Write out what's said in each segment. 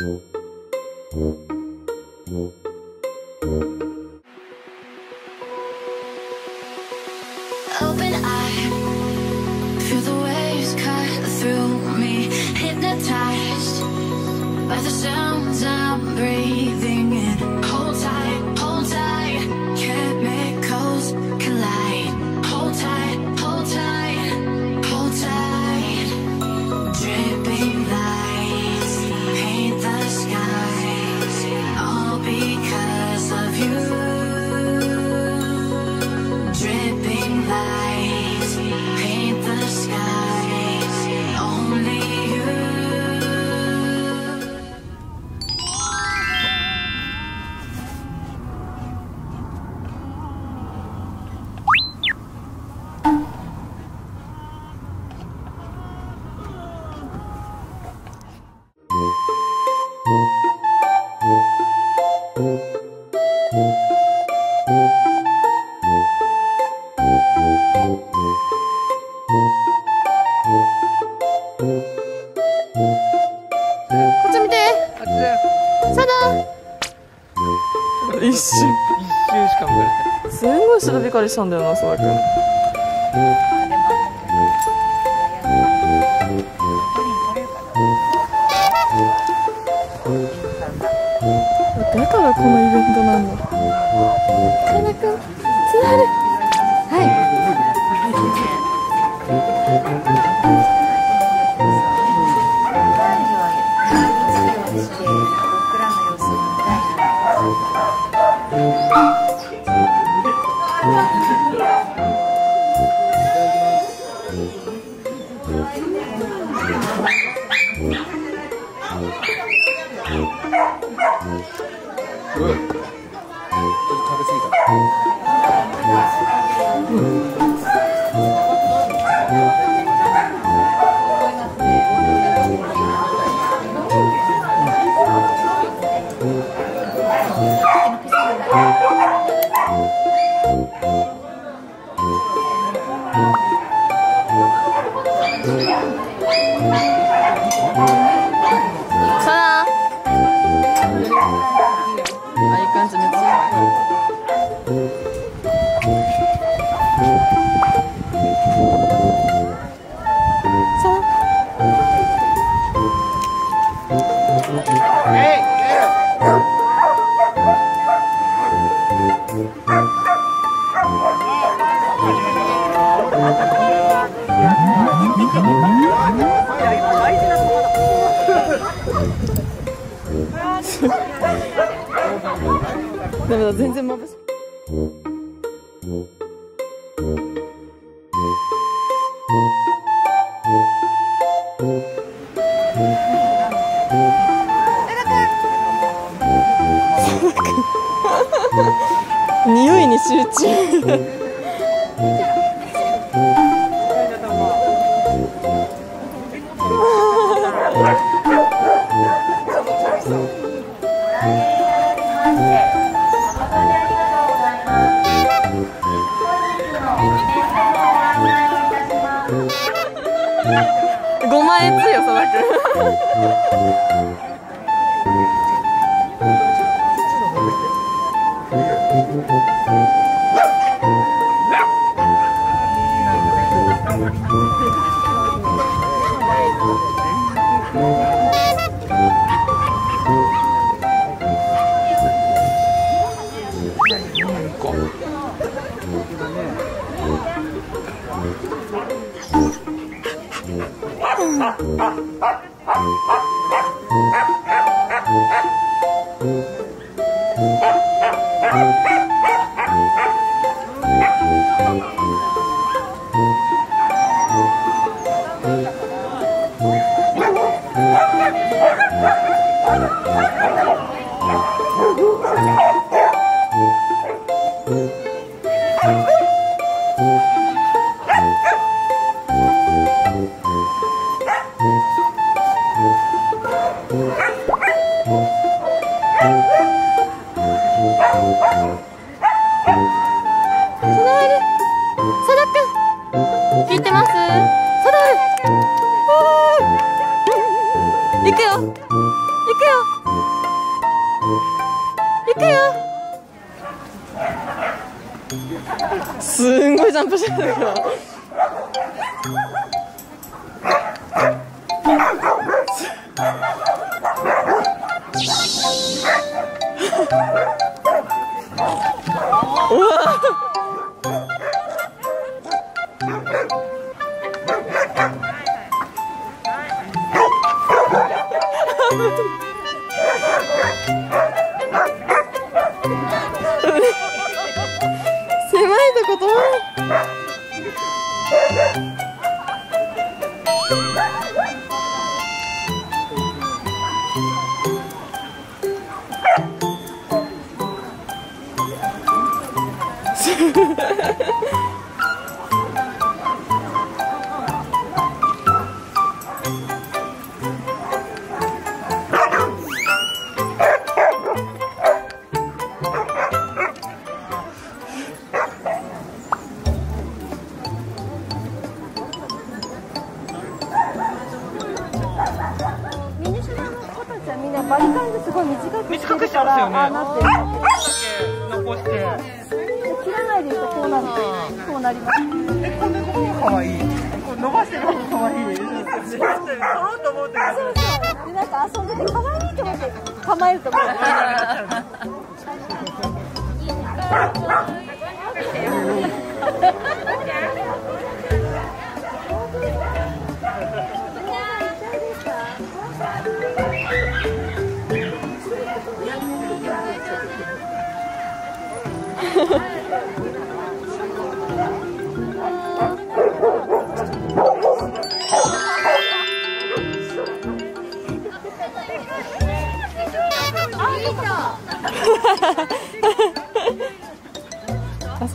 No. No. No. 一瞬一周しか向かれてす。んごい白光りしたんだよな佐田君だからこのイベントなんだ佐田君つながるはい。ダメだ全然まぶし匂い。に集中円 聞いてます？サダル行くよ。行くくよ。行くよ。すんごいジャンプしてるけど。Ha ha ha! ああなってる。残して切らないでるとこうなるこうなります。かわい。いこれ伸ばしてる。方がかわいい取ろうと思ってそうそう。でなんか遊んでて可愛いと思って。構えると思う 遊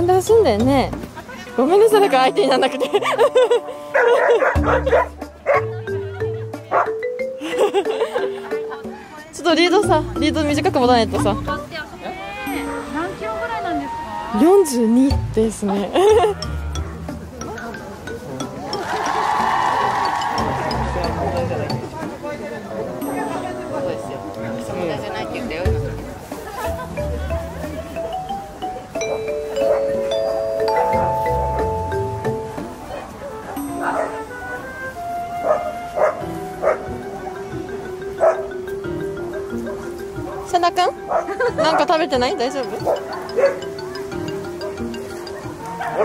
んでほしいんだよね。ごめんねそれが相手にならなくて。ちょっとリードさリード短く持たないとさ。42ですね。なんか食べてない？大丈夫？ご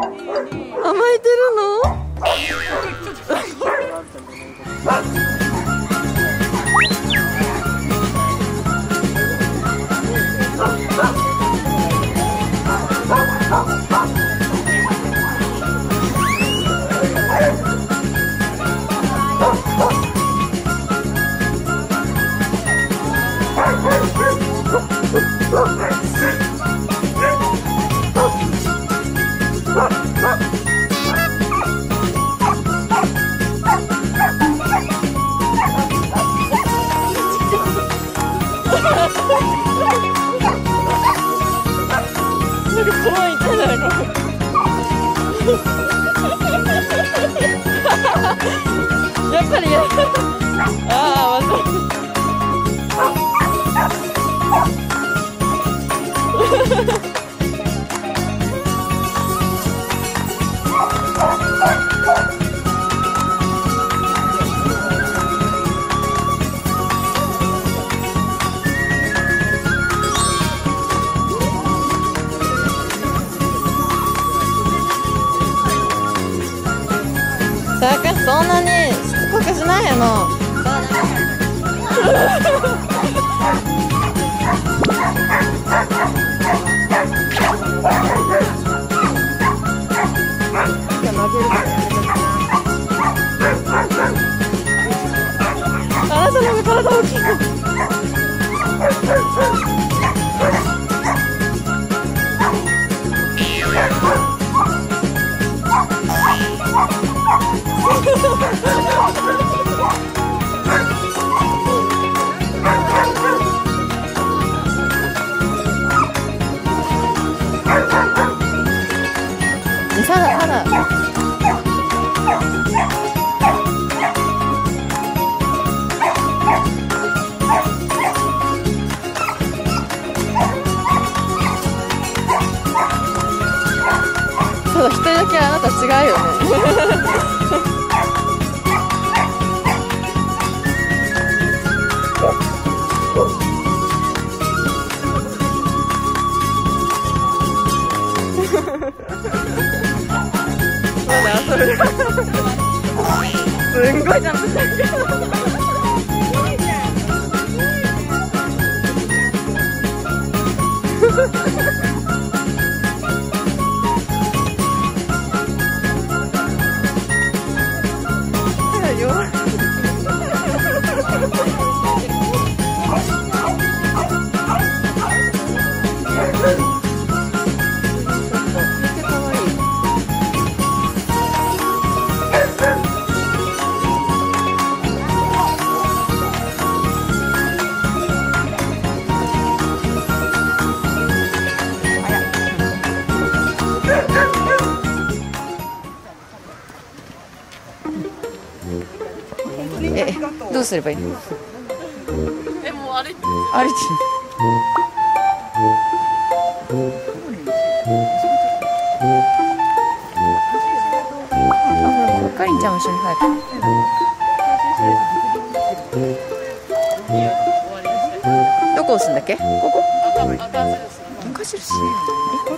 甘えてるの？Oh, えたさかそんなにしつこくしないの。あなたの方が体大きいまた違うよね。まだ遊ぶすればいいの？えもう歩いてあほらかりんちゃんも一緒に入る。どこ押すんだっけ？ここ？赤印えこ